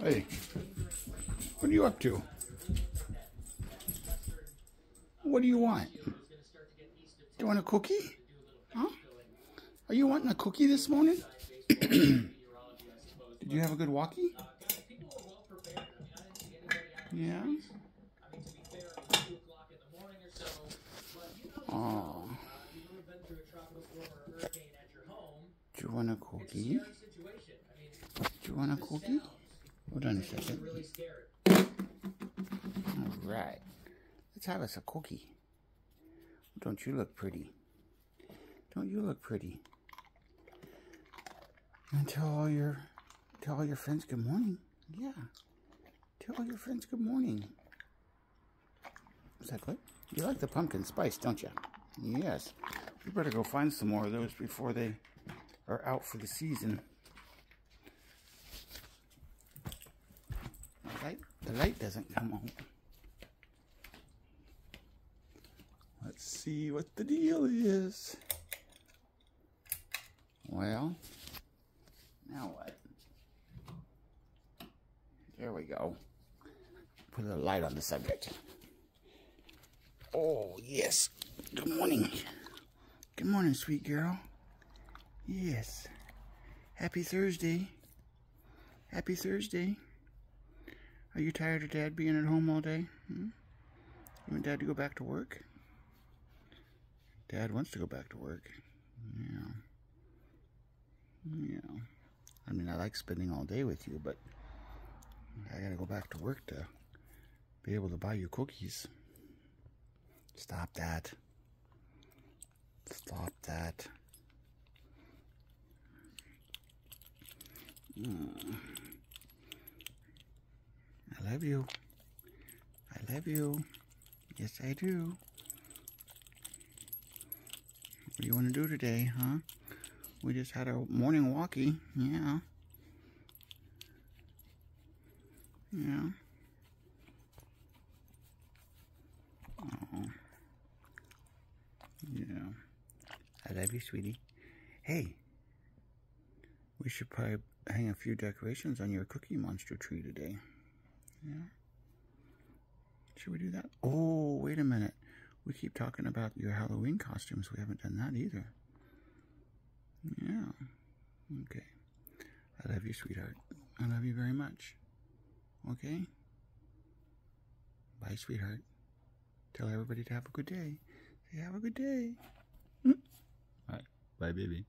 Hey, what are you up to? What do you want? Do you want a cookie? Huh? Are you wanting a cookie this morning? Did you have a good walkie? Yeah? Oh. Do you want a cookie? Do you want a cookie? Hold on a second. All right. Let's have us a cookie. Don't you look pretty? Don't you look pretty? And tell all your tell all your friends good morning. Yeah. Tell all your friends good morning. Is that good? You like the pumpkin spice, don't you? Yes. We better go find some more of those before they are out for the season. Light, the light doesn't come on. Let's see what the deal is. Well, now what? There we go. Put a light on the subject. Oh, yes. Good morning. Good morning, sweet girl. Yes. Happy Thursday. Happy Thursday. Are you tired of Dad being at home all day? Hmm? You want Dad to go back to work? Dad wants to go back to work. Yeah. Yeah. I mean, I like spending all day with you, but I gotta go back to work to be able to buy you cookies. Stop that. Stop that. Mm. I love you. I love you. Yes, I do. What do you want to do today, huh? We just had a morning walkie. Yeah. Yeah. Oh. Yeah. I love you, sweetie. Hey. We should probably hang a few decorations on your Cookie Monster tree today. Yeah. Should we do that? Oh, wait a minute. We keep talking about your Halloween costumes. We haven't done that either. Yeah. Okay. I love you, sweetheart. I love you very much. Okay? Bye, sweetheart. Tell everybody to have a good day. Say, have a good day. Hmm? All right. Bye, baby.